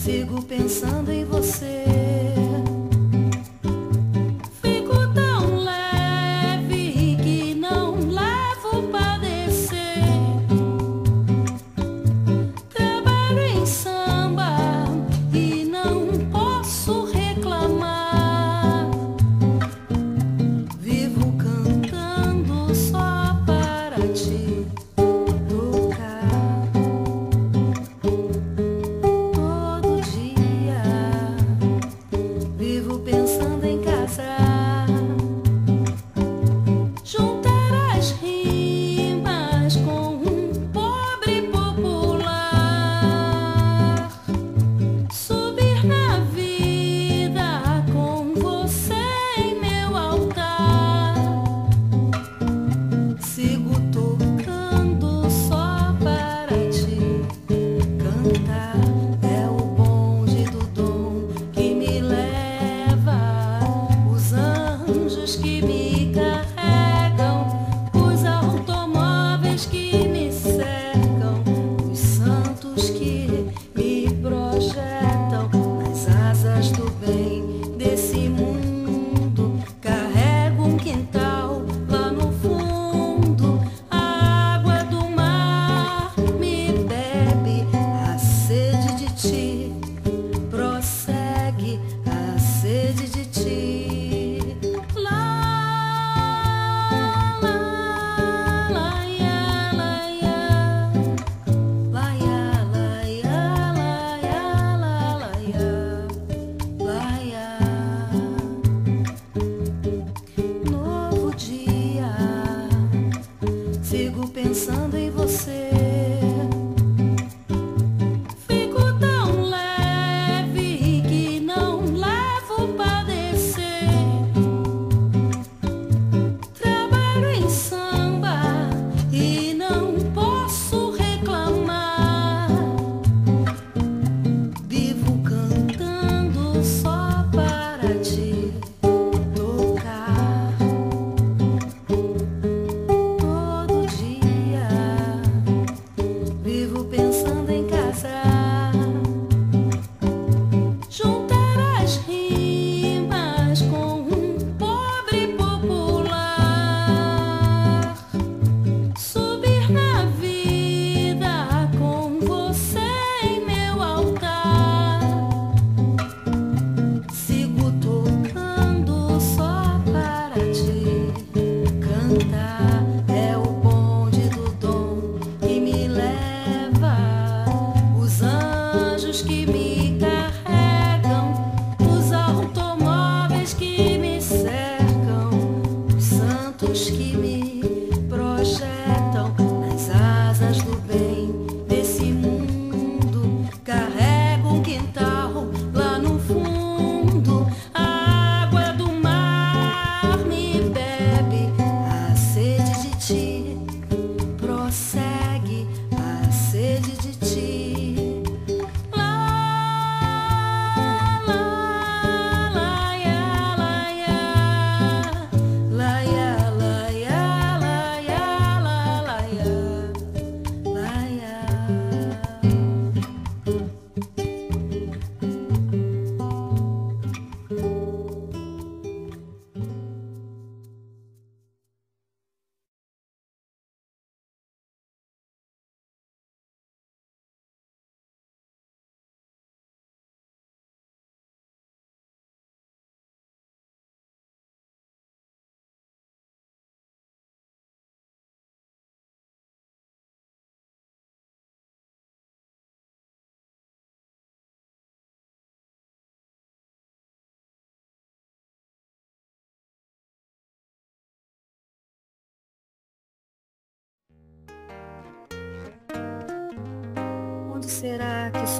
fico pensando em você. Fico tão leve que não levo padecer. Trabalho em samba e não posso reclamar. Vivo cantando só para ti. 切，你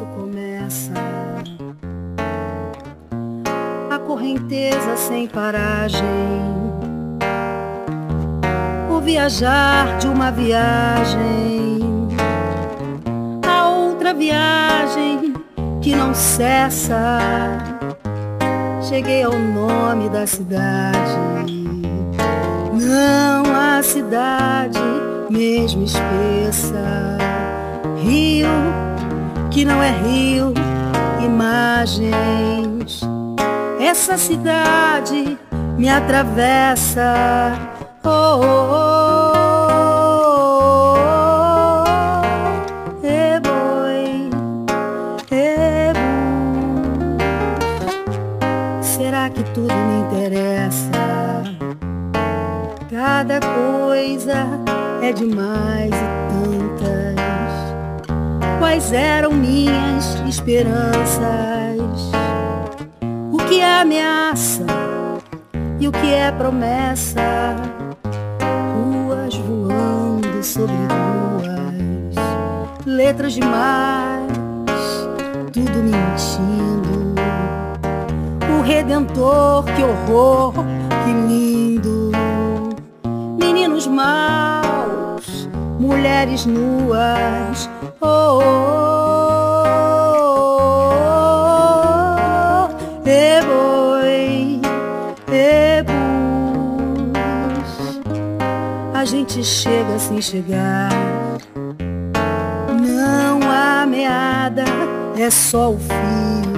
começa? A correnteza sem paragem, o viajar de uma viagem, a outra viagem que não cessa. Cheguei ao nome da cidade, não a cidade mesmo espessa. Rio que não é rio, imagens. Essa cidade me atravessa. Oh, oh, oh, oh. E boi, e Será que tudo me interessa? Cada coisa é demais e quais eram minhas esperanças. O que é ameaça e o que é promessa. Ruas voando sobre ruas, letras demais, tudo mentindo. O Redentor, que horror, que lindo. Meninos maus, mulheres nuas oh, oh, oh, e boi, e bus. A gente chega sem chegar. Não há meada, é só o fim.